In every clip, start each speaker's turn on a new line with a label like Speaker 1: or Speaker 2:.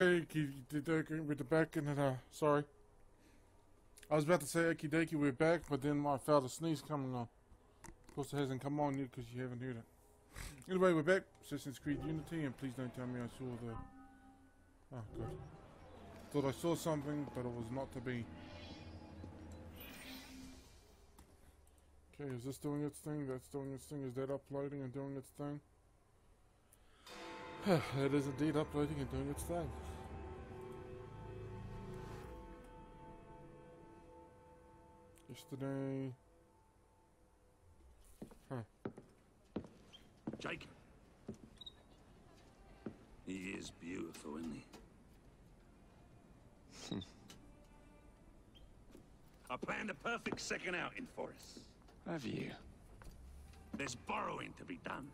Speaker 1: Okie dokie the back and uh, sorry. I was about to say okie dokie we're back, but then I felt a sneeze coming on. Of course it hasn't come on yet because you haven't heard it. Anyway, we're back. Assassin's Creed Unity, and please don't tell me I saw the... Oh, good. Thought I saw something, but it was not to be. Okay, is this doing its thing? That's doing its thing. Is that uploading and doing its thing? it is indeed uploading and doing its thing. Yesterday... Huh.
Speaker 2: Jacob. He is beautiful, isn't he? I planned a perfect second outing for us.
Speaker 3: Have you?
Speaker 2: There's borrowing to be done.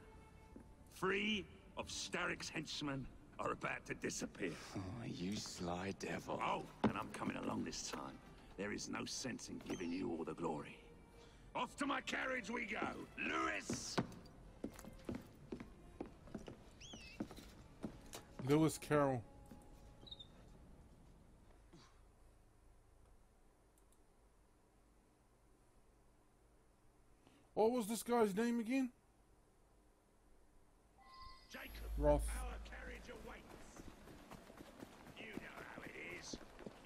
Speaker 2: Three of Starrick's henchmen are about to disappear.
Speaker 3: Oh, you sly devil.
Speaker 2: Oh, and I'm coming along this time. There is no sense in giving you all the glory. Off to my carriage we go. Lewis!
Speaker 1: Lewis Carroll. What was this guy's name again?
Speaker 2: Jacob,
Speaker 1: Roth.
Speaker 2: our carriage awaits. You know how it is.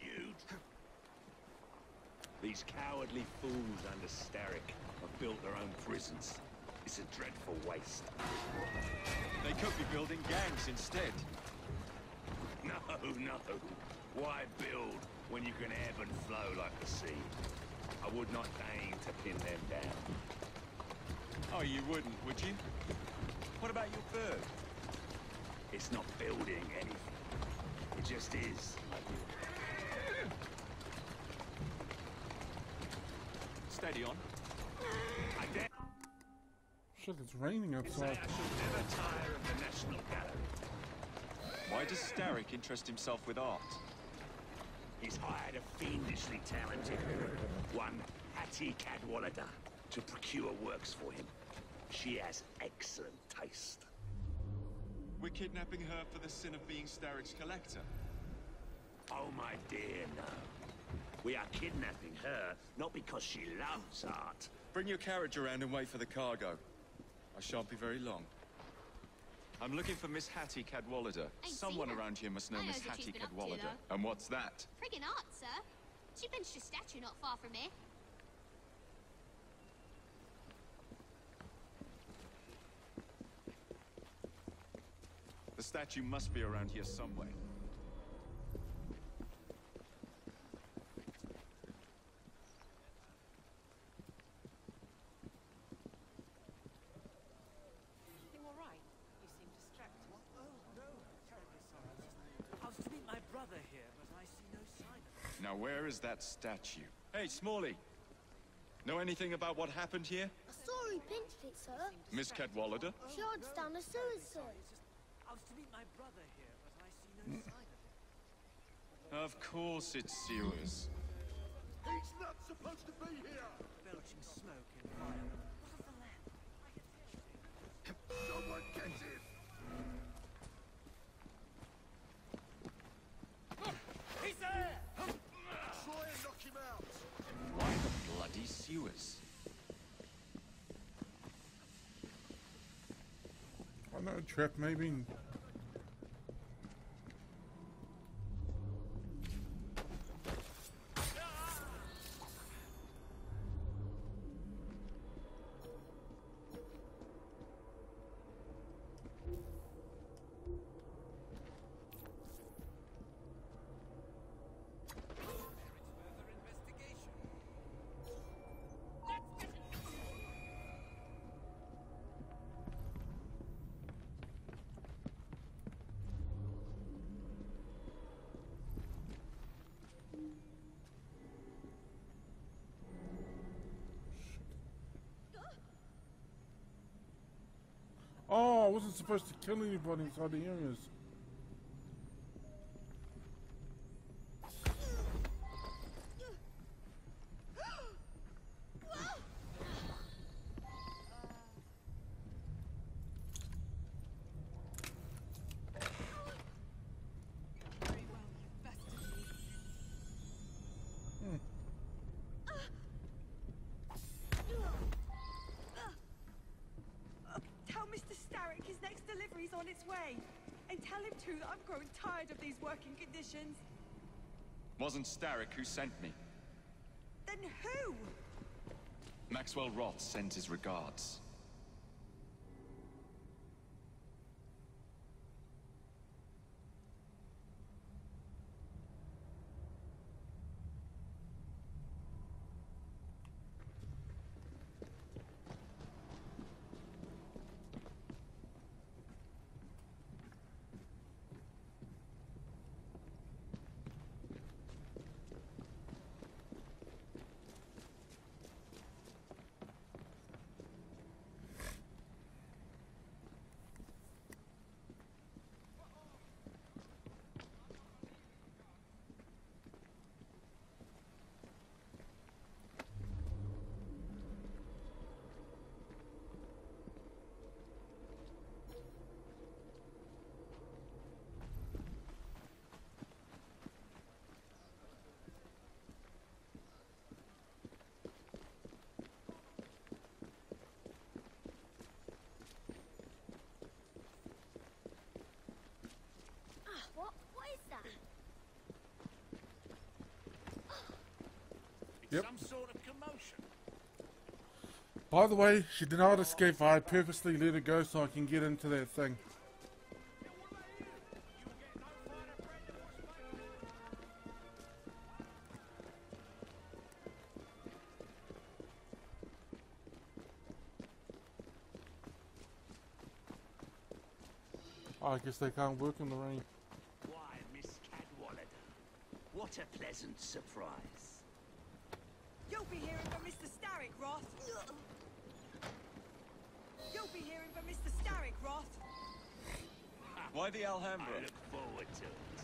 Speaker 2: You... These cowardly fools under Starrick have built their own prisons. It's a dreadful waste.
Speaker 3: They could be building gangs instead.
Speaker 2: No, no. Why build when you can ebb and flow like the sea? I would not deign to pin them down.
Speaker 3: Oh, you wouldn't, would you? What about your bird?
Speaker 2: It's not building anything. It just is.
Speaker 3: Steady on.
Speaker 2: I dare
Speaker 1: Shit, it's raining outside.
Speaker 2: I should never tire of the National Gallery.
Speaker 3: Why does Starrick interest himself with art?
Speaker 2: He's hired a fiendishly talented one, Hattie Cadwallader, to procure works for him. She has excellent taste.
Speaker 3: We're kidnapping her for the sin of being Starrick's collector.
Speaker 2: Oh, my dear, no. We are kidnapping her, not because she loves art.
Speaker 3: Bring your carriage around and wait for the cargo. I shan't be very long. I'm looking for Miss Hattie Cadwallader.
Speaker 4: Ain't
Speaker 3: Someone around here must know
Speaker 4: I
Speaker 3: Miss
Speaker 4: knows what
Speaker 3: Hattie
Speaker 4: she's been up to,
Speaker 3: And what's that?
Speaker 4: Friggin' art, sir. She benched a statue not far from here.
Speaker 3: The statue must be around here somewhere.
Speaker 5: Everything all right? You seem distracted. Oh, no. Terribly sorry. I was to meet my brother here, but I see no sign of him.
Speaker 3: Now where is that statue? Hey, Smalley! Know anything about what happened here?
Speaker 6: I saw who pinched it, sir.
Speaker 3: Miss Cadwallader?
Speaker 6: She hides down the sewers, sir.
Speaker 5: I was to meet my brother here, but I see no sign of him.
Speaker 3: Of course it's sewers.
Speaker 7: He's not supposed to be here!
Speaker 5: Belching smoke and fire.
Speaker 1: Know, maybe. Oh, wasn't supposed to kill anybody inside the areas.
Speaker 8: On its way. And tell him too that I'm growing tired of these working conditions.
Speaker 3: Wasn't Starrick who sent me.
Speaker 8: Then who?
Speaker 3: Maxwell Roth sends his regards.
Speaker 6: Ah, what? What is that?
Speaker 2: It's
Speaker 1: Yep.
Speaker 2: some sort of commotion.
Speaker 1: By the way, she did not escape. I purposely let her go so I can get into that thing. Oh, I guess they can't work in the rain.
Speaker 2: Why, Miss Cadwallader? What a pleasant surprise.
Speaker 8: You'll be hearing from Mr. Starrick, Roth. You'll be hearing from Mr. Starrick, Roth.
Speaker 3: Why the Alhambra?
Speaker 2: I
Speaker 3: Alhambra?
Speaker 2: look forward to it.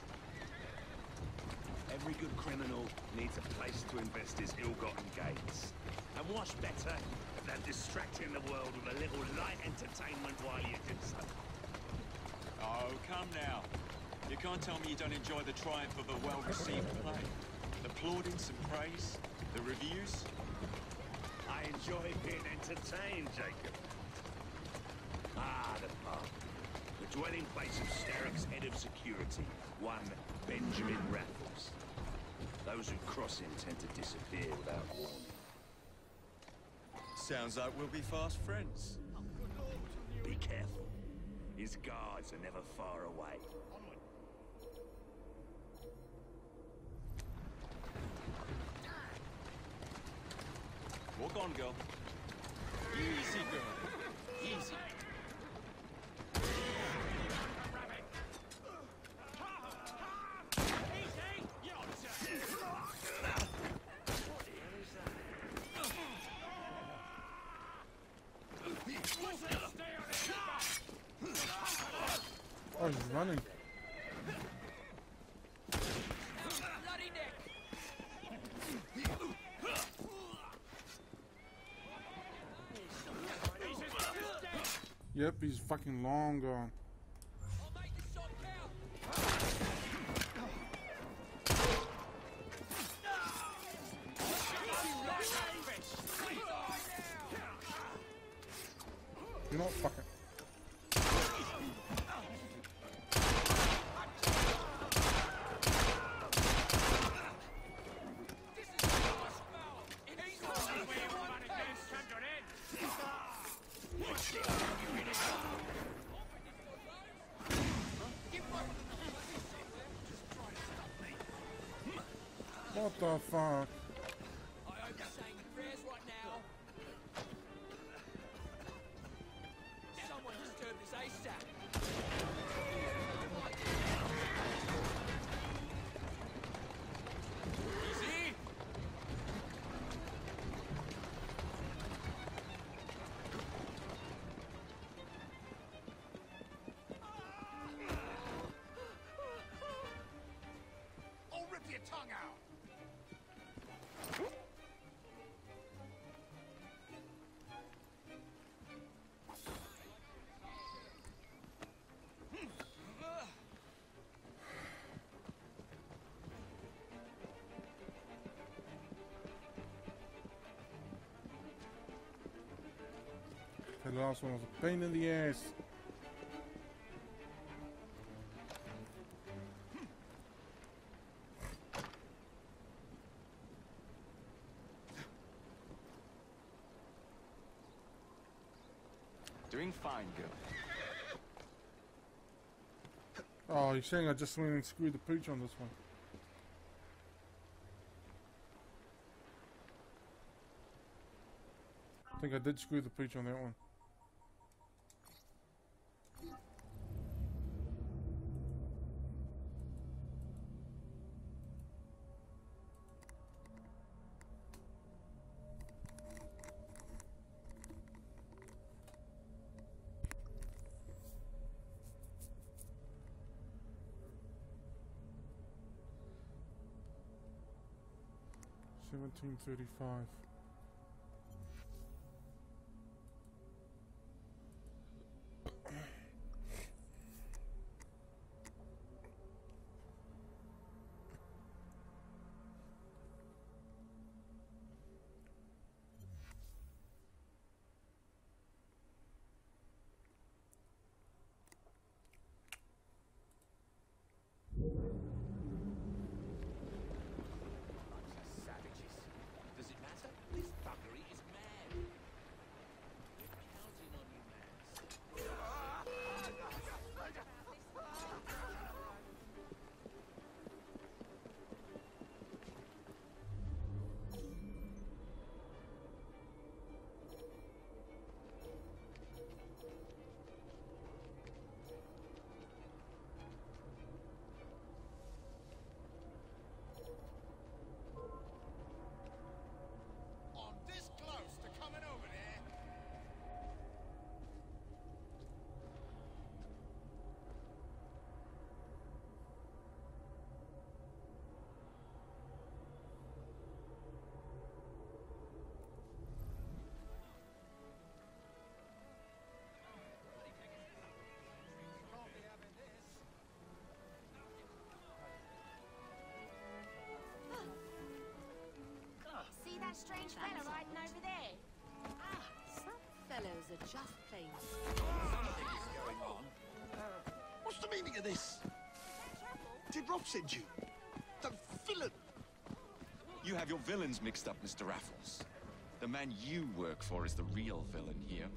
Speaker 2: Every good criminal needs a place to invest his ill-gotten gains. And what's better than distracting the world with a little light entertainment while you do so?
Speaker 3: Oh, come now. You can't tell me you don't enjoy the triumph of a well-received play. The plaudits and praise, the reviews.
Speaker 2: I enjoy being entertained, Jacob. Ah, the pub. The dwelling place of Starrick's head of security, one Benjamin Raffles. Those who cross him tend to disappear without warning.
Speaker 3: Sounds like we'll be fast friends.
Speaker 2: Be careful. His guards are never far away.
Speaker 3: Walk on, girl. Easy, girl. Easy.
Speaker 1: Oh, he's running. Yep, he's fucking long gone. What the
Speaker 7: And
Speaker 1: the last one was a pain in the ass.
Speaker 3: Doing fine, girl.
Speaker 1: Oh, you're saying I just went and screwed the pooch on this one. I think I did screw the pooch on that one.
Speaker 6: 1735. Strange fella riding over there?
Speaker 5: Ah, Some fellows are just plain
Speaker 7: What's the meaning of this? Did Rob send you? The villain!
Speaker 3: You have your villains mixed up, Mr. Raffles. The man you work for is the real villain here.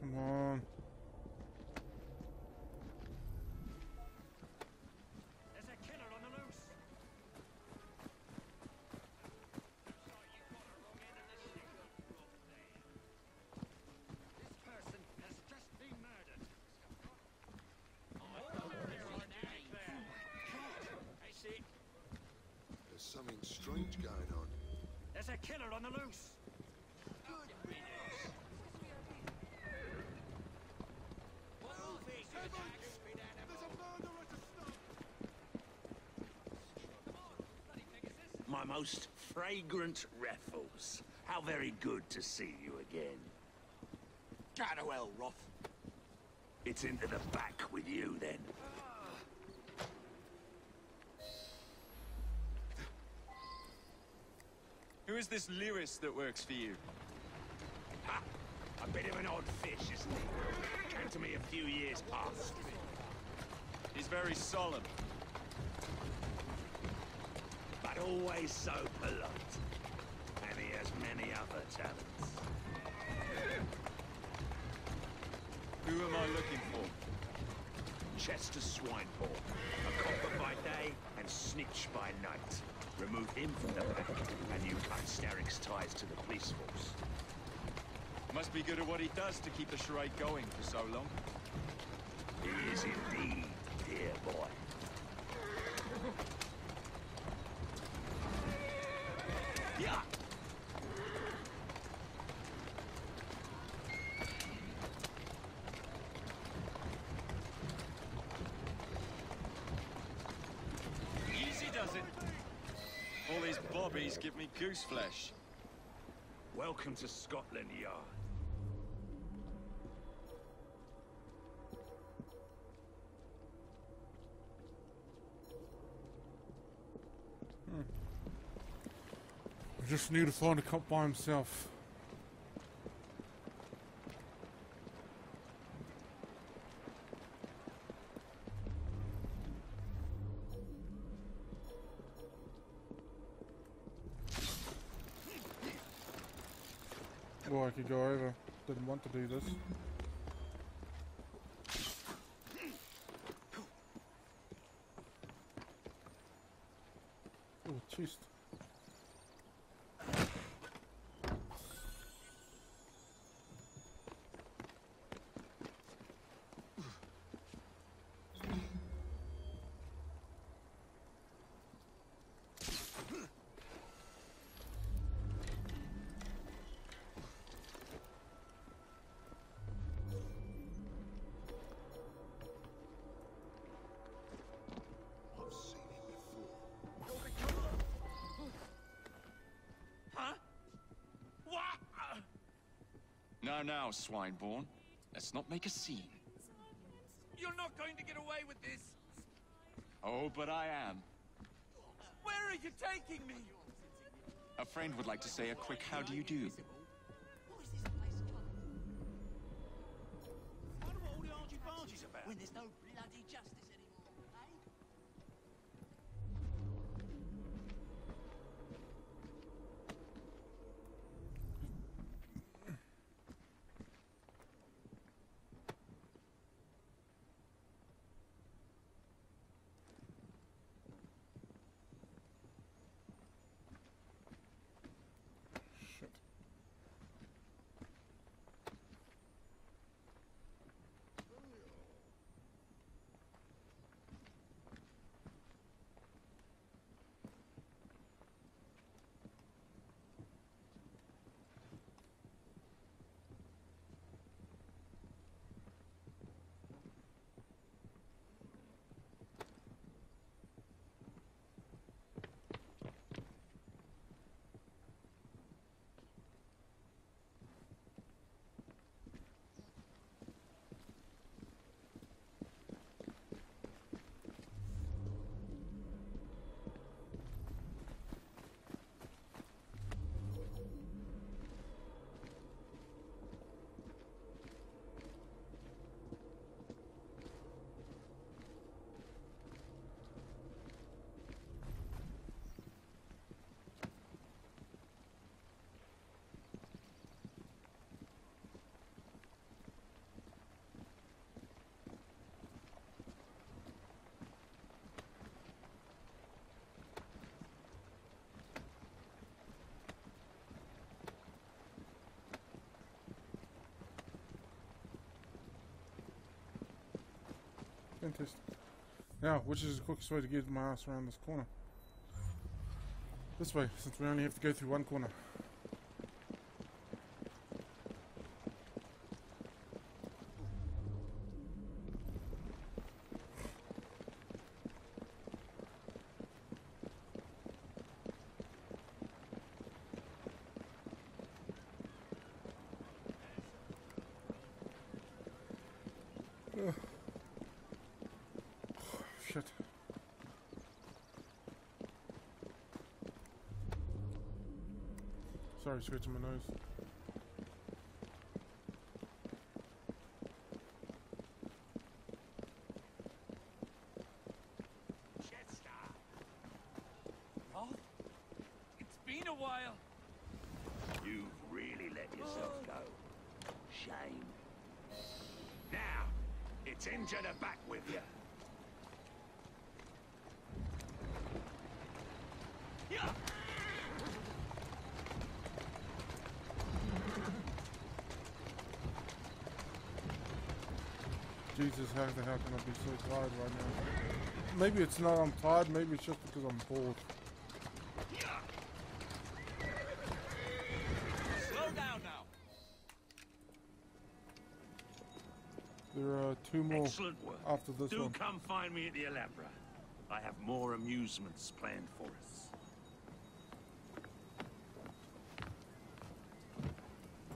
Speaker 1: Come on.
Speaker 5: There's a killer on the loose. This person has just been murdered. I see.
Speaker 7: There's something strange going on.
Speaker 5: There's a killer on the loose.
Speaker 7: There's a murderer to stop!
Speaker 2: My most fragrant Raffles. How very good to see you again.
Speaker 7: Go to Roth.
Speaker 2: It's into the back with you then.
Speaker 3: Who is this Lewis that works for you?
Speaker 2: Ha! A bit of an odd fish, isn't he? Came to me a few years past.
Speaker 3: He's very solemn.
Speaker 2: But always so polite. And he has many other talents.
Speaker 3: Who am I looking for?
Speaker 2: Chester Swinepaw. A copper by day and snitch by night. Remove him from the pack, and you cut Starrick's ties to the police force.
Speaker 3: Must be good at what he does to keep the charade going for so long.
Speaker 2: He is indeed, dear boy. Yeah.
Speaker 3: Easy does it. All these bobbies give me goose flesh.
Speaker 2: Welcome to Scotland Yard.
Speaker 1: I just need to find a cop by himself.
Speaker 3: Now, now, Swineborn. Let's not make a scene.
Speaker 2: You're not going to get away with this.
Speaker 3: Oh, but I am.
Speaker 2: Where are you taking me?
Speaker 3: A friend would like to say a quick how do you do.
Speaker 1: Fantastic. Now, which is the quickest way to get my ass around this corner? This way, since we only have to go through one corner. Shit. Sorry, scratching my nose.
Speaker 2: Chester! It's been a while. You've really let yourself oh. go. Shame. Now, it's into the back with you. Yeah.
Speaker 1: Jesus, how the hell can I be so tired right now? Maybe it's not I'm tired, maybe it's just because I'm bored.
Speaker 3: Slow down now.
Speaker 1: There are two more
Speaker 2: Excellent work.
Speaker 1: after this
Speaker 2: Do
Speaker 1: one.
Speaker 2: come find me at the Alhambra. I have more amusements planned for us.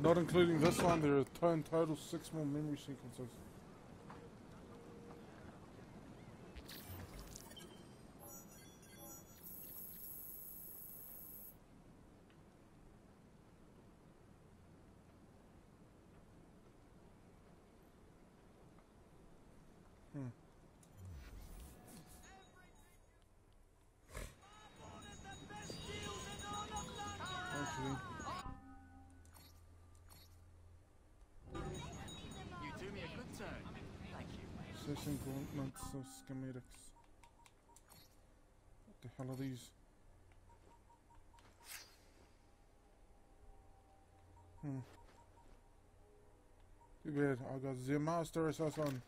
Speaker 1: Not including this one, there are in total six more memory sequences. Hmm. Too. I got the master assassin.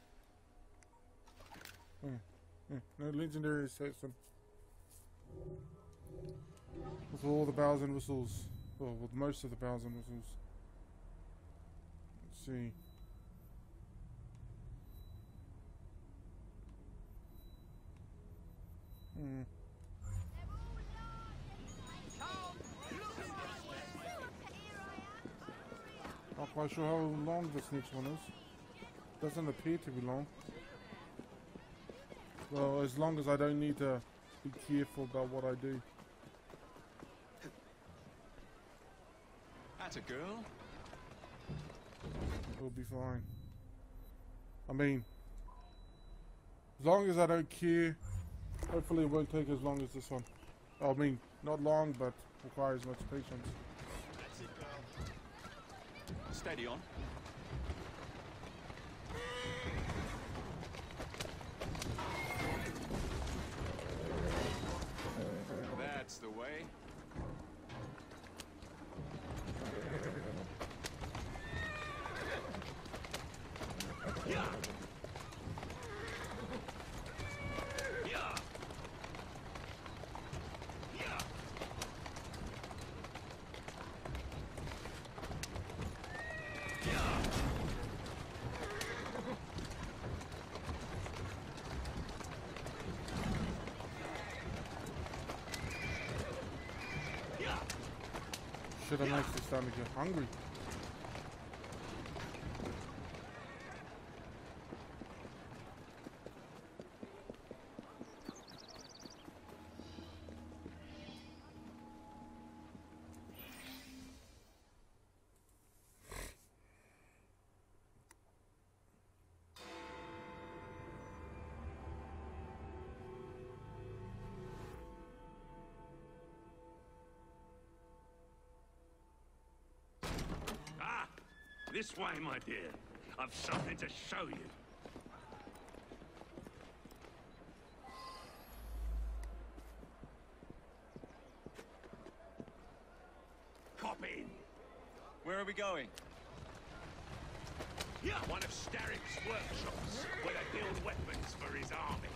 Speaker 1: No legendary assassin. With all the bells and whistles. Well, with most of the bells and whistles. Let's see. Hmm. Quite sure how long this next one is. Doesn't appear to be long. Well, as long as I don't need to be careful about what I do.
Speaker 3: That's a girl.
Speaker 1: We'll be fine. I mean, as long as I don't care, hopefully it won't take as long as this one. I mean, not long, but requires much patience.
Speaker 3: Steady on. That's the way.
Speaker 1: Shit, I'm actually starting to get hungry.
Speaker 2: This way, my dear. I've something to show you. In.
Speaker 3: Where are we going?
Speaker 2: Yeah, one of Starrick's workshops, where they build weapons for his army.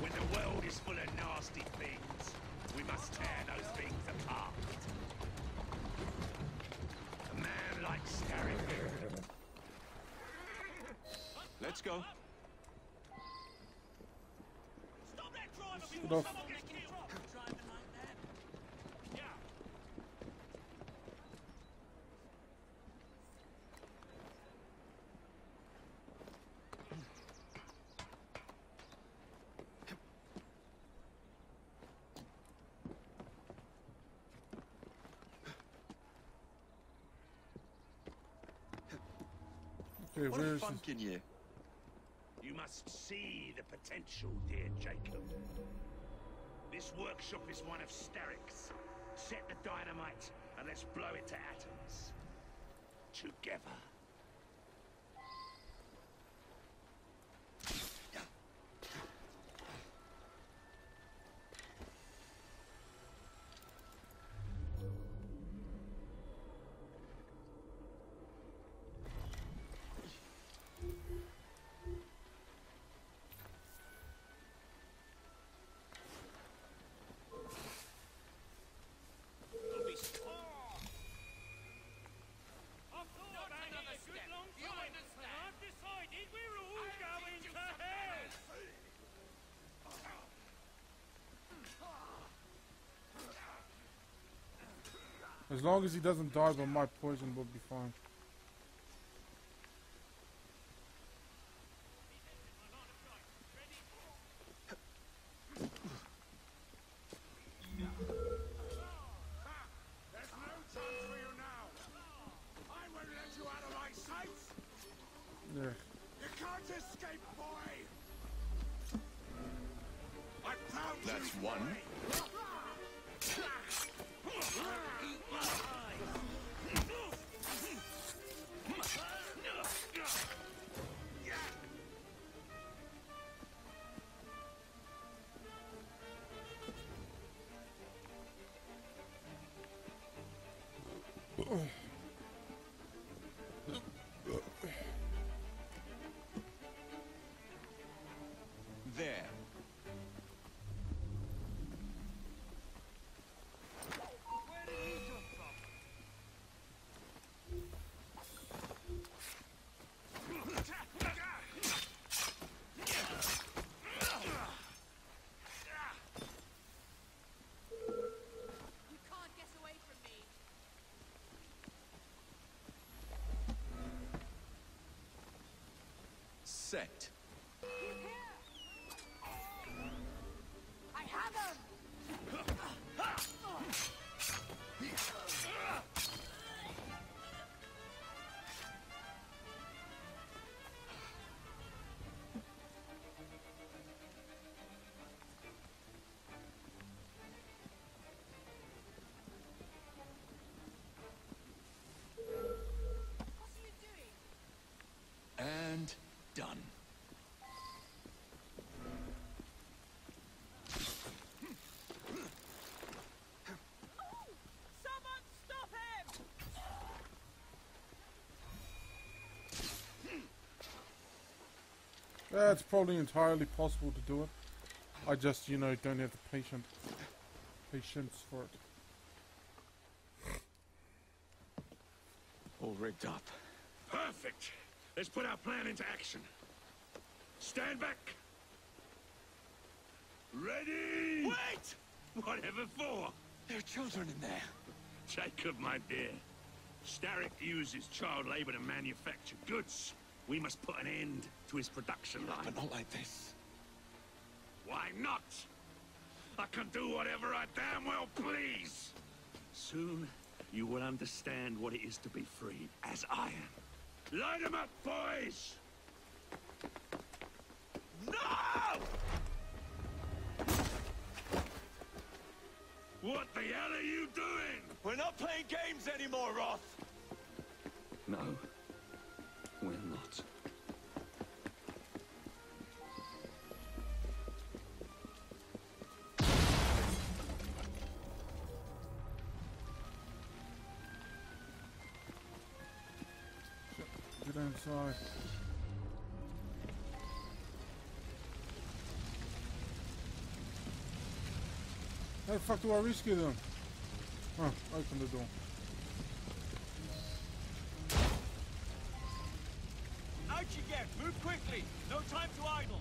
Speaker 2: When the world is full of nasty things, we must tear those things apart. A man like Starrick.
Speaker 3: Let's go.
Speaker 2: Stop that driver
Speaker 1: Shut
Speaker 2: before
Speaker 1: off.
Speaker 2: someone gets killed! Driving like that. Yeah.
Speaker 1: Okay,
Speaker 3: What
Speaker 1: where
Speaker 3: a
Speaker 1: is this?
Speaker 3: funk in you.
Speaker 2: You must see the potential, dear Jacob. This workshop is one of Starrick's. Set the dynamite and let's blow it to atoms. Together.
Speaker 1: As long as he doesn't die by my poison, we'll be fine.
Speaker 3: Set.
Speaker 1: Yeah, it's probably entirely possible to do it. I just, you know, don't have the patient patience for it.
Speaker 3: All rigged up.
Speaker 2: Perfect. Let's put our plan into action. Stand back. Ready?
Speaker 3: Wait!
Speaker 2: Whatever for.
Speaker 3: There are children in there.
Speaker 2: Jacob, my dear. Starrick uses child labor to manufacture goods. We must put an end to his production line.
Speaker 3: But not like this.
Speaker 2: Why not? I can do whatever I damn well please. Soon, you will understand what it is to be free, as I am. Light Light 'em up, boys! No! What the hell are you doing?
Speaker 3: We're not playing games anymore, Roth!
Speaker 1: Fuck do I rescue them? Huh, open the door.
Speaker 3: Out you get! Move quickly! No time to idle!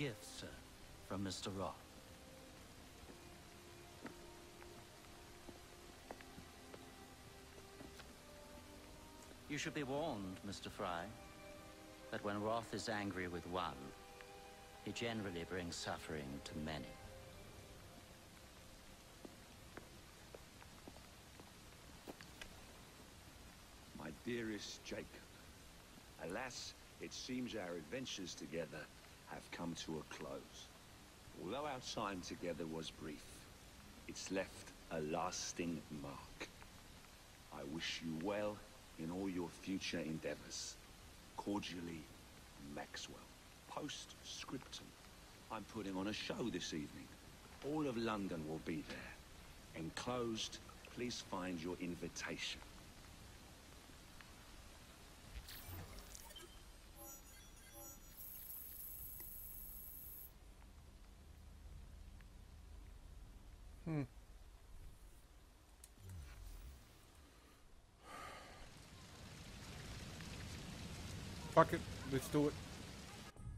Speaker 9: Gift, sir, from Mr. Roth. You should be warned, Mr. Frye, that when Roth is angry with one, he generally brings suffering to many.
Speaker 2: My dearest Jacob, alas, it seems our adventures together come to a close. Although our time together was brief, it's left a lasting mark. I wish you well in all your future endeavors. Cordially, Maxwell. Postscriptum. I'm putting on a show this evening. All of London will be there. Enclosed, please find your invitation. Hmm.
Speaker 1: Fuck it, let's do it.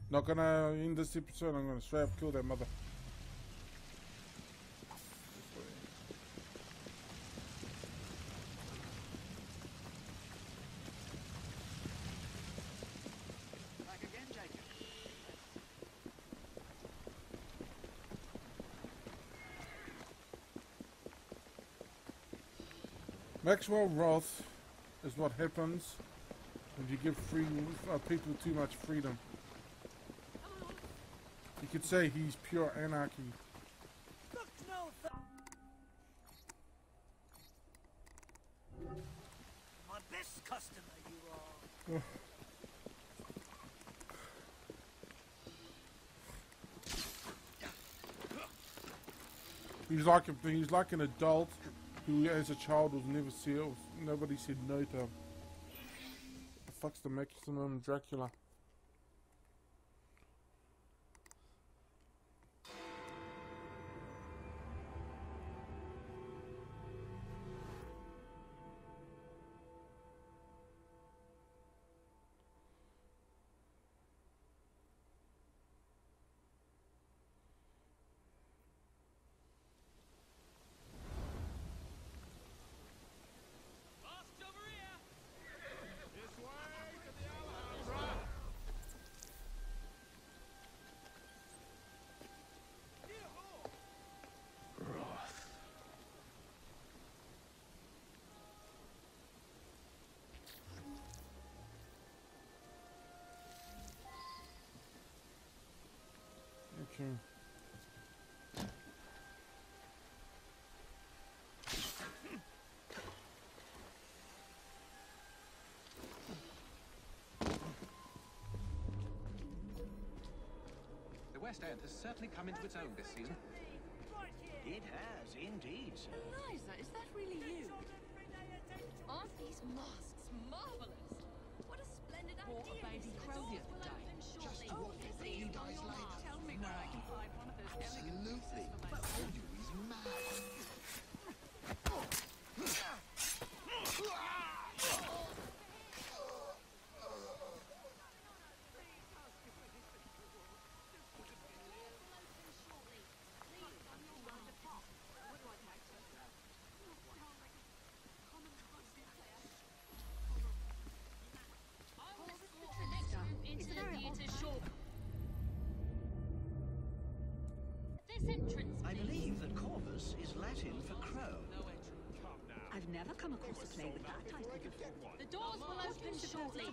Speaker 1: Not gonna end this episode, I'm gonna straight up kill that mother. Maxwell Roth is what happens when you give free uh, people too much freedom. You could say he's pure anarchy.
Speaker 5: Look no th- My best customer you are.
Speaker 1: He's like a, he's like an adult who, as a child, was never said nobody said no to him. The fuck's the maximum Dracula?
Speaker 10: West End has certainly come into its own this season.
Speaker 2: It has, indeed, sir.
Speaker 6: Eliza, is that really you? Aren't these masks marvelous? What a splendid
Speaker 5: Bought a
Speaker 6: idea.
Speaker 5: baby
Speaker 6: Mr.
Speaker 5: crow the other day.
Speaker 7: Just to walk
Speaker 6: Please,
Speaker 7: a few
Speaker 6: on
Speaker 7: days
Speaker 6: your
Speaker 7: later.
Speaker 6: mark.
Speaker 5: Tell me where I can find one of those elegant
Speaker 7: Absolutely.
Speaker 5: pieces for
Speaker 7: But
Speaker 5: myself.
Speaker 7: all you is mad.
Speaker 4: This entrance,
Speaker 2: I believe that Corvus is Latin for crow.
Speaker 8: I've never come across a play with that title before.
Speaker 4: The doors will open shortly.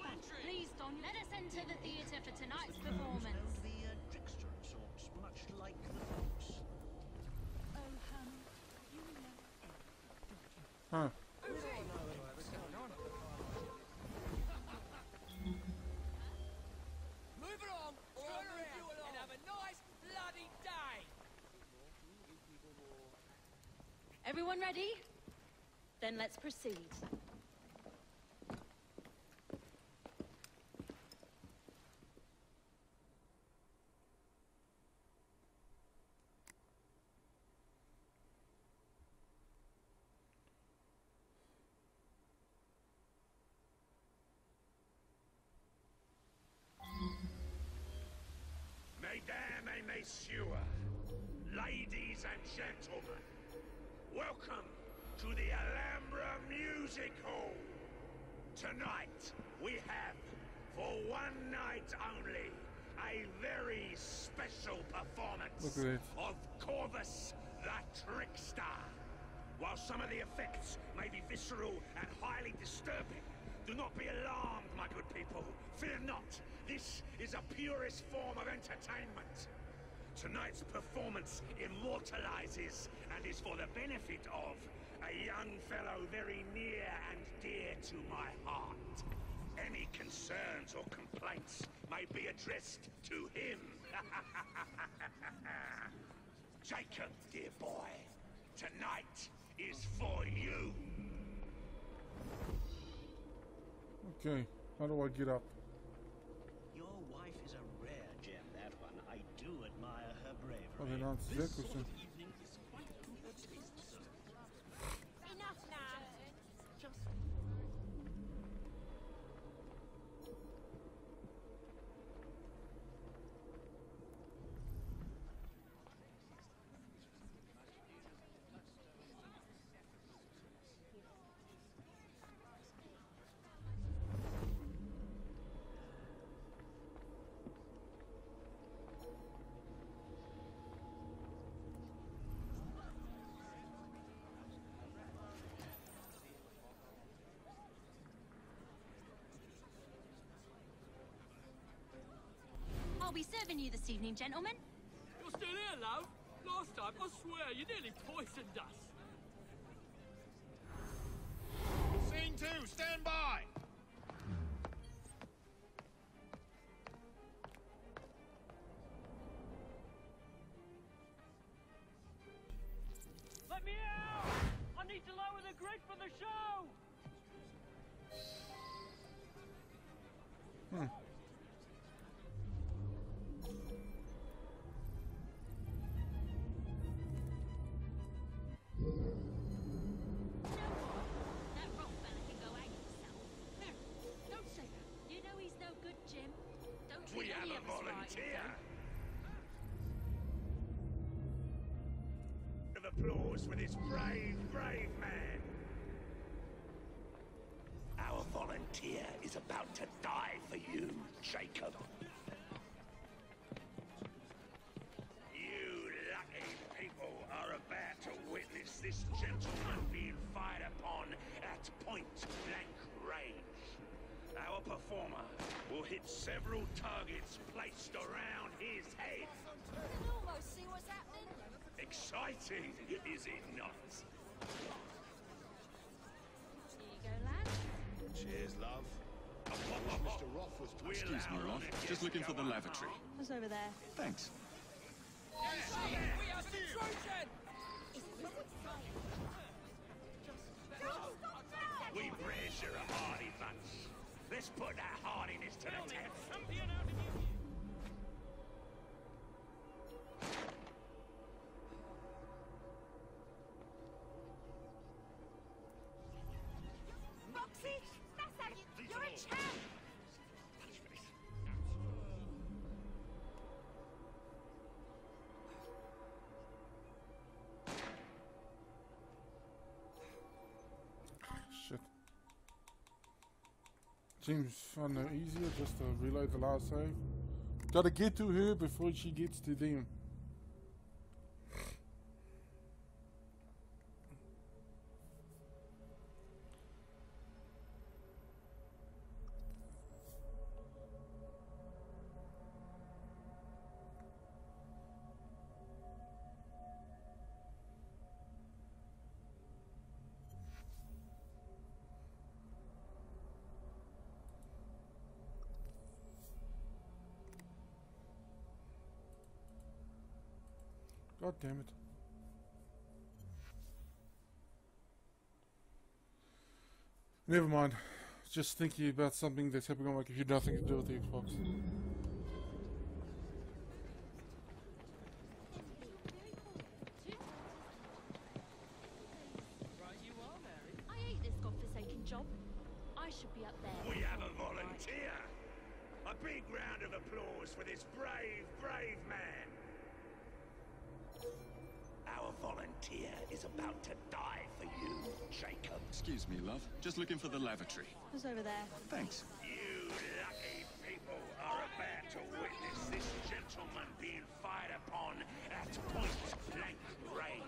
Speaker 4: Please, Don, let us enter the theatre for tonight's performance.
Speaker 2: Known to a trickster of sorts, much like the folks.
Speaker 5: Oh, huh.
Speaker 8: Everyone ready? Then let's proceed.
Speaker 2: Mesdames et messieurs, ladies and gentlemen, welcome to the Alhambra Music Hall. Tonight, we have, for one night only, a very special performance of Corvus the Trickster. While some of the effects may be visceral and highly disturbing, do not be alarmed, my good people. Fear not. This is a purest form of entertainment. Tonight's performance immortalizes and is for the benefit of a young fellow very near and dear to my heart. Any concerns or complaints may be addressed to him. Jacob, dear boy, tonight is for you.
Speaker 1: Okay. How do I get up?
Speaker 2: Your wife is a rare gem, that one. I do admire her bravery.
Speaker 1: Oh, that answers that question.
Speaker 6: Enough now. Just
Speaker 4: I'll be serving you this evening, gentlemen.
Speaker 5: You're still here, love? Last time, I swear, you nearly poisoned us.
Speaker 2: Scene two, stand by! Applause for this brave, brave man. Our volunteer is about to die for you, Jacob. You lucky people are about to witness this gentleman being fired upon at point blank range. Our performer will hit several targets placed around Exciting, is it not?
Speaker 4: Go.
Speaker 7: Cheers, love. Mr. Roth was
Speaker 3: Excuse me,
Speaker 2: our
Speaker 3: love.
Speaker 2: honoured
Speaker 3: Just looking for the lavatory.
Speaker 4: What's over there?
Speaker 3: Thanks.
Speaker 5: We have intrusion!
Speaker 2: We brazier a hardy bunch. Let's put that hardiness to the test.
Speaker 1: Seems or easier just to reload the last save. Gotta get to her before she gets to them. God damn it. Never mind. Just thinking about something that's happening on my computer, nothing to do with the Xbox.
Speaker 3: Me, love. Just looking for the lavatory.
Speaker 4: Who's over there?
Speaker 3: Thanks.
Speaker 2: You lucky people are about to witness this gentleman being fired upon at point blank range.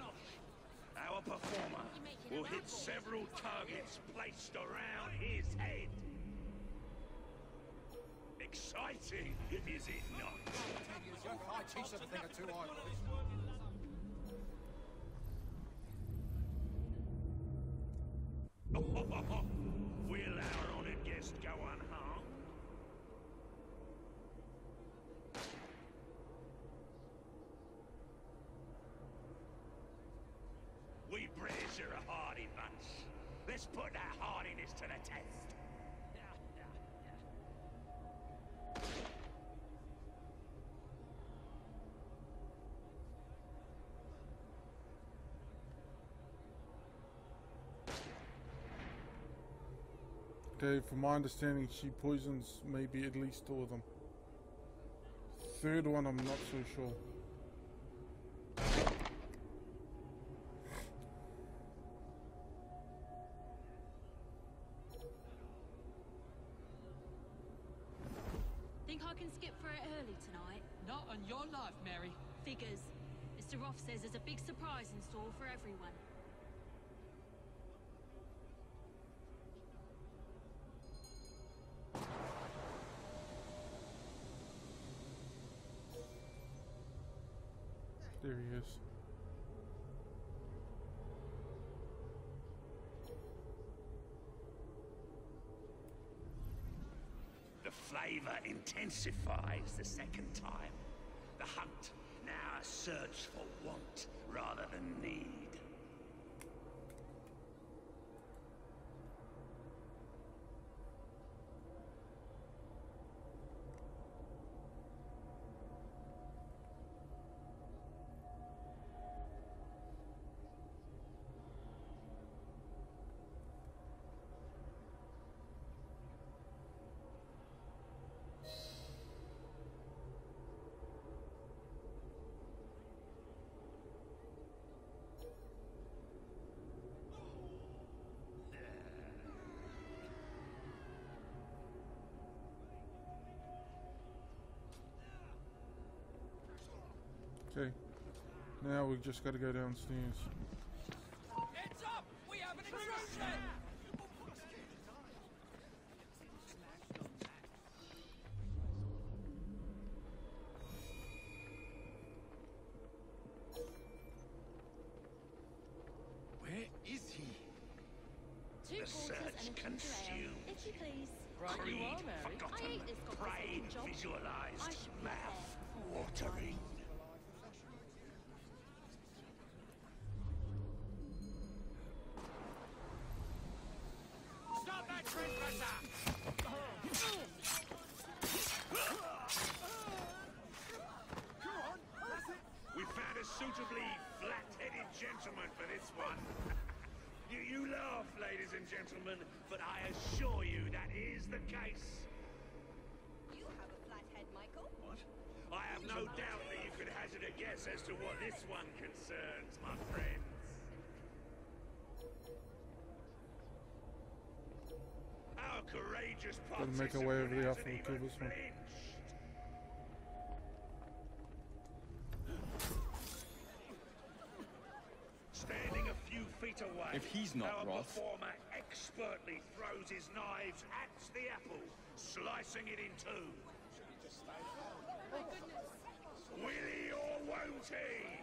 Speaker 2: Our performer will hit several targets placed around his head. Exciting, is it not?
Speaker 10: I teach them a thing or two, I
Speaker 2: Will our honored guest go unharmed? We brazier a hardy bunch. Let's put that hardiness to the test.
Speaker 1: Okay, from my understanding, she poisons maybe at least two of them. Third one, I'm not so sure.
Speaker 4: Think I can skip for it early tonight?
Speaker 5: Not on your life, Mary.
Speaker 4: Figures. Mr. Roth says there's a big surprise in store for everyone.
Speaker 1: There he is.
Speaker 2: The flavour intensifies the second time. The hunt now a search for want rather than need.
Speaker 1: Now we just gotta go downstairs.
Speaker 10: Heads up! We have an intrusion!
Speaker 7: Where is he?
Speaker 4: Two
Speaker 2: The search
Speaker 4: and a
Speaker 2: consumes.
Speaker 4: If you please.
Speaker 10: Right, you
Speaker 2: Creed
Speaker 10: are, Mary.
Speaker 4: I
Speaker 2: forgotten,
Speaker 4: this
Speaker 2: pride
Speaker 4: job. I
Speaker 2: visualized,
Speaker 4: should be
Speaker 2: mouth watering. One concerns, my friends. Our courageous
Speaker 1: Gotta make our way over the
Speaker 2: participant
Speaker 1: alpha to kill this one.
Speaker 2: Standing a few feet away,
Speaker 3: If he's not
Speaker 2: our
Speaker 3: Roth-
Speaker 2: performer expertly throws his knives at the apple, slicing it in two. Will he or won't he?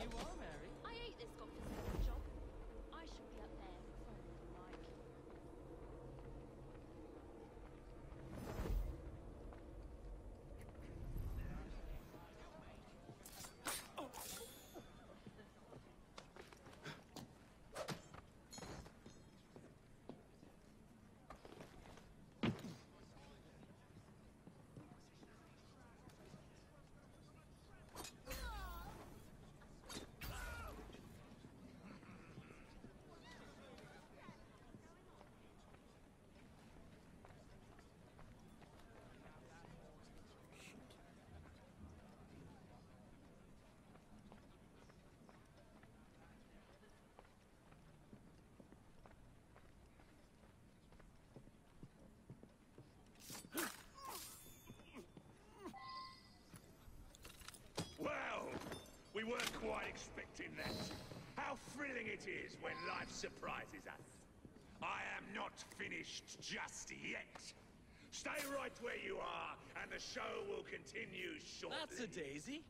Speaker 5: You are, Mary.
Speaker 4: I hate this godforsaken job. I should be up there, following Mike.
Speaker 2: Well, we weren't quite expecting that. How thrilling it is when life surprises us. I am not finished just yet. Stay right where you are, and the show will continue shortly.
Speaker 5: That's a daisy.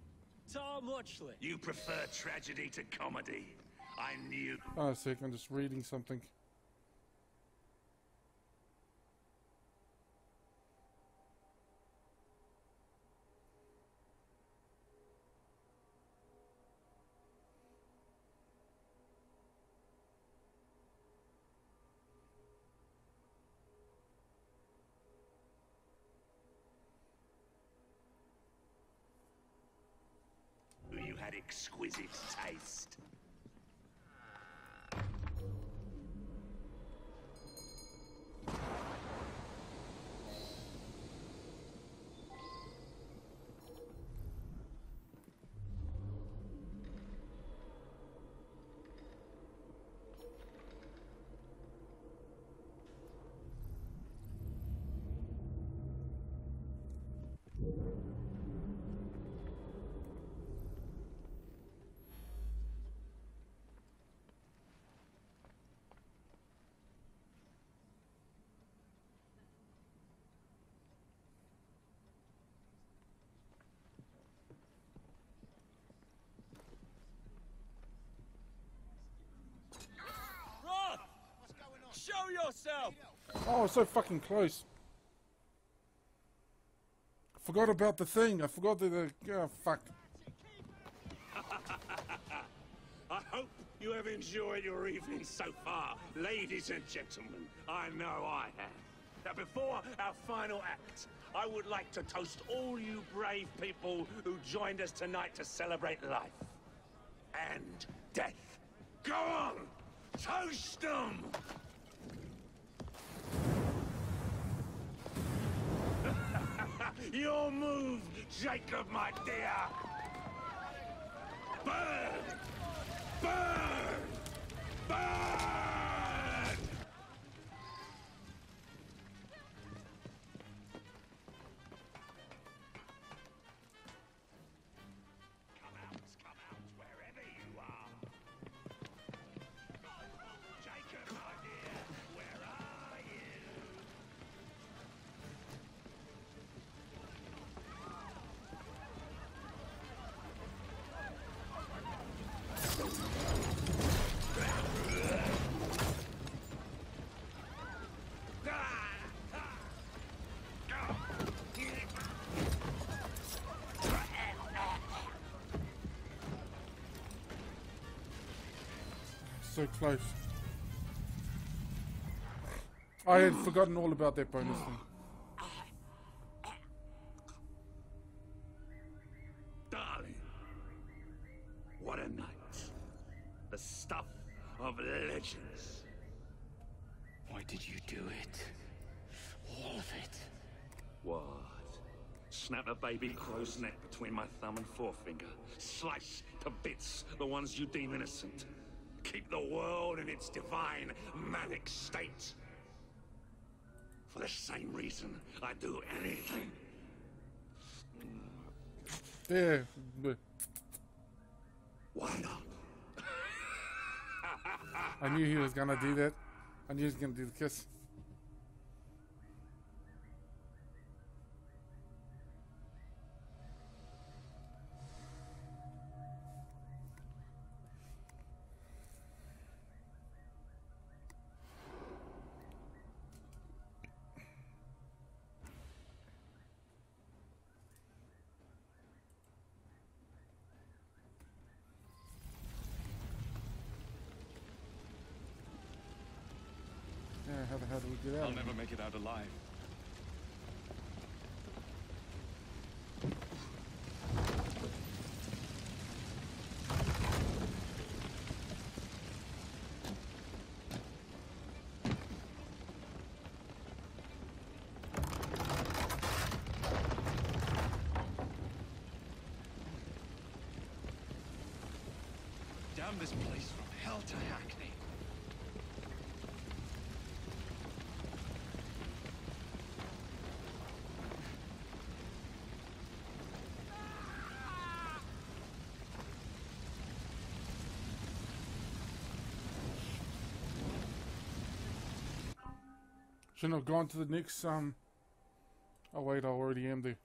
Speaker 5: Tom Watchley.
Speaker 2: You prefer tragedy to comedy. I knew.
Speaker 1: Oh, a sec, I'm just reading something.
Speaker 2: You had exquisite taste.
Speaker 1: Oh, so fucking close. Forgot about the thing. I forgot that the. Oh, fuck.
Speaker 2: I hope you have enjoyed your evening so far, ladies and gentlemen. I know I have. Now, before our final act, I would like to toast all you brave people who joined us tonight to celebrate life and death. Go on! Toast them! Your move, Jacob, my dear! Burn! Burn! Burn!
Speaker 1: So close. I had forgotten all about that bonus thing.
Speaker 2: Darling, what a night. The stuff of legends.
Speaker 3: Why did you do it? All of it.
Speaker 2: What? Snap a baby crow's neck between my thumb and forefinger. Slice to bits the ones you deem innocent. Keep the world in its divine, manic state. For the same reason I do anything.
Speaker 1: But
Speaker 2: Why not?
Speaker 1: I knew he was gonna do that. I knew he was gonna do the kiss. Yeah, how the hell do we get out?
Speaker 3: I'll
Speaker 1: of here?
Speaker 3: never make it out alive. Damn this place from hell to Hackney.
Speaker 1: Shouldn't have gone to the next, um... Oh wait, I already am there.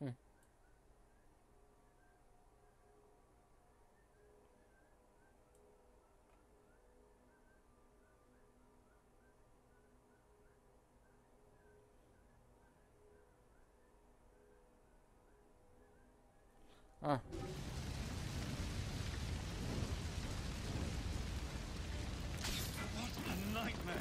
Speaker 1: Huh. Ah.
Speaker 3: What a nightmare!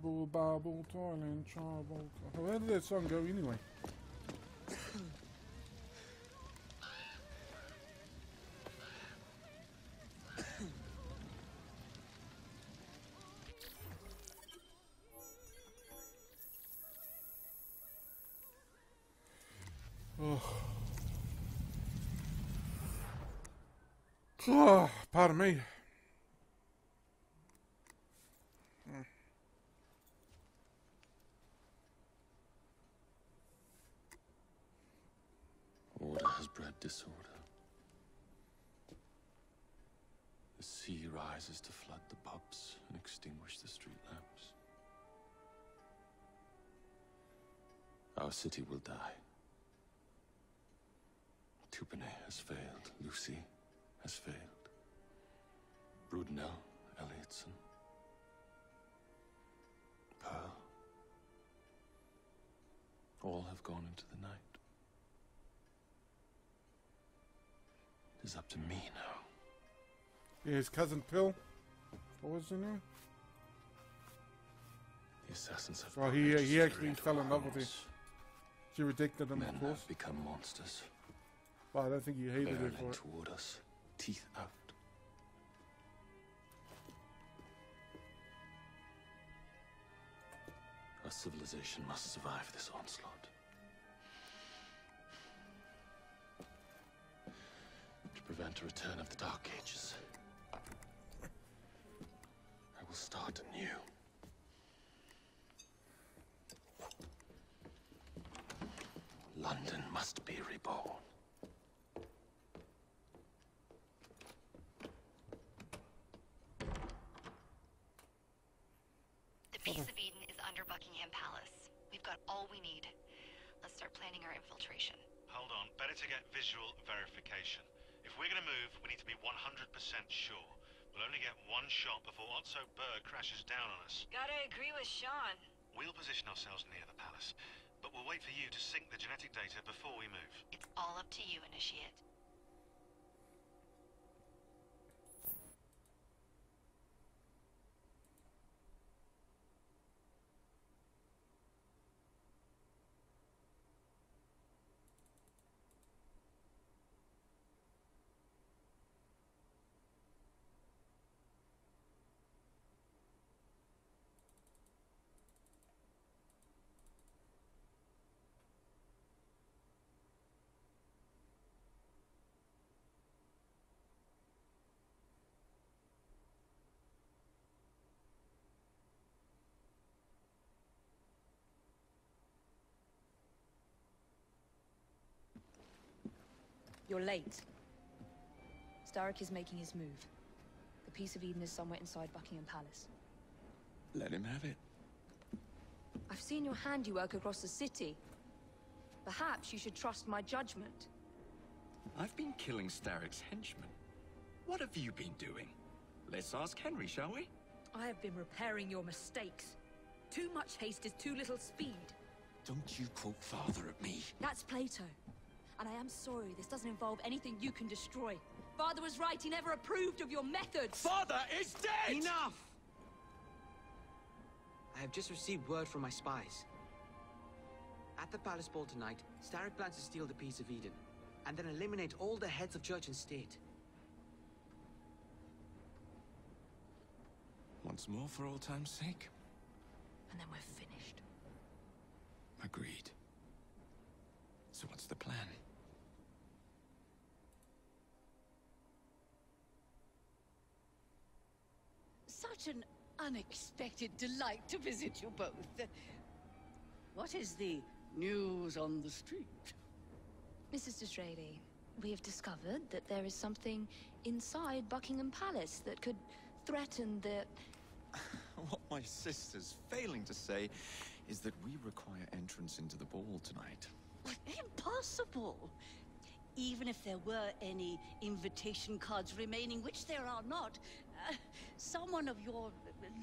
Speaker 1: Trouble, bubble, toiling, trouble. Where did that song go anyway? Oh. Oh, pardon me.
Speaker 3: Disorder. The sea rises to flood the pubs and extinguish the street lamps. Our city will die. Twopenny has failed. Lucy has failed. Brudenell, Elliotson, Pearl. All have gone into the night. Is up to me now.
Speaker 1: Yeah, his cousin Pill. What was her name?
Speaker 3: The assassins have.
Speaker 1: Well, he
Speaker 3: broken
Speaker 1: uh,
Speaker 3: he
Speaker 1: actually fell in love with her. She rejected him,
Speaker 3: Men
Speaker 1: of course.
Speaker 3: have become monsters,
Speaker 1: But I don't think you hated her
Speaker 3: barreling
Speaker 1: for it.
Speaker 3: toward us, teeth out. Our civilization must survive this onslaught. Prevent a return of the Dark Ages, I will start anew. London must be reborn.
Speaker 11: The Piece of Eden is under Buckingham Palace. We've got all we need. Let's start planning our infiltration.
Speaker 12: Hold on, better to get visual verification. If we're gonna move, we need to be 100% sure. We'll only get one shot before Otso Berg crashes down on us.
Speaker 11: Gotta agree with Shaun.
Speaker 12: We'll position ourselves near the palace, but we'll wait for you to sync the genetic data before we move.
Speaker 11: It's all up to you, Initiate.
Speaker 13: You're late. Starrick is making his move. The Piece of Eden is somewhere inside Buckingham Palace.
Speaker 3: Let him have it.
Speaker 13: I've seen your handiwork across the city. Perhaps you should trust my judgment.
Speaker 14: I've been killing Starrick's henchmen. What have you been doing? Let's ask Henry, shall we?
Speaker 13: I have been repairing your mistakes. Too much haste is too little speed.
Speaker 14: Don't you quote father at me.
Speaker 13: That's Plato. And I am sorry this doesn't involve anything you can destroy. Father was right, he never approved of your methods.
Speaker 14: Father is dead!
Speaker 15: Enough! I have just received word from my spies. At the palace ball tonight, Starrick plans to steal the piece of Eden, and then eliminate all the heads of church and state.
Speaker 14: Once more for all time's sake.
Speaker 13: And then we're finished.
Speaker 14: Agreed. So what's the plan?
Speaker 16: Such an unexpected delight to visit you both. What is the news on the street?
Speaker 13: Mrs. Disraeli, we have discovered that there is something inside Buckingham Palace that could threaten the...
Speaker 14: What my sister's failing to say is that we require entrance into the ball tonight.
Speaker 16: Impossible! Even if there were any invitation cards remaining, which there are not, uh, someone of your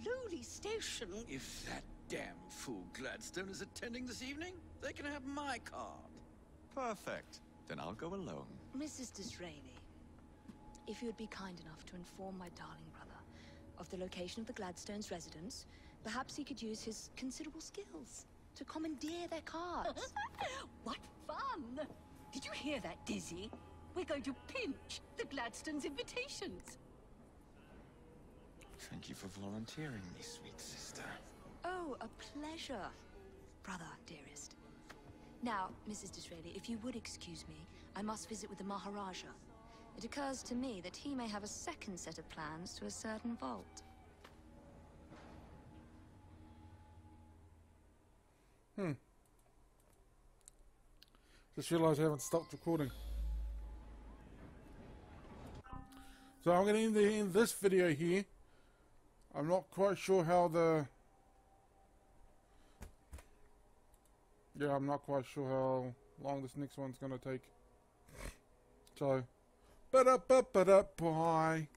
Speaker 16: lowly station...
Speaker 14: If that damn fool Gladstone is attending this evening, they can have my card. Perfect. Then I'll go alone.
Speaker 13: Mrs. Disraeli, if you would be kind enough to inform my darling brother of the location of the Gladstones' residence, perhaps he could use his considerable skills to commandeer their cards.
Speaker 16: what fun! Did you hear that, Dizzy? We're going to pinch the Gladstones' invitations.
Speaker 14: Thank you for volunteering me, sweet sister.
Speaker 13: Oh, a pleasure, brother, dearest. Now, Mrs. Disraeli, if you would excuse me, I must visit with the Maharaja. It occurs to me that he may have a second set of plans to a certain vault.
Speaker 1: Hmm. Just realised I haven't stopped recording. So I'm going to end, this video here. I'm not quite sure how the... Yeah, I'm not quite sure how long this next one's going to take. So, ba da ba ba da bye.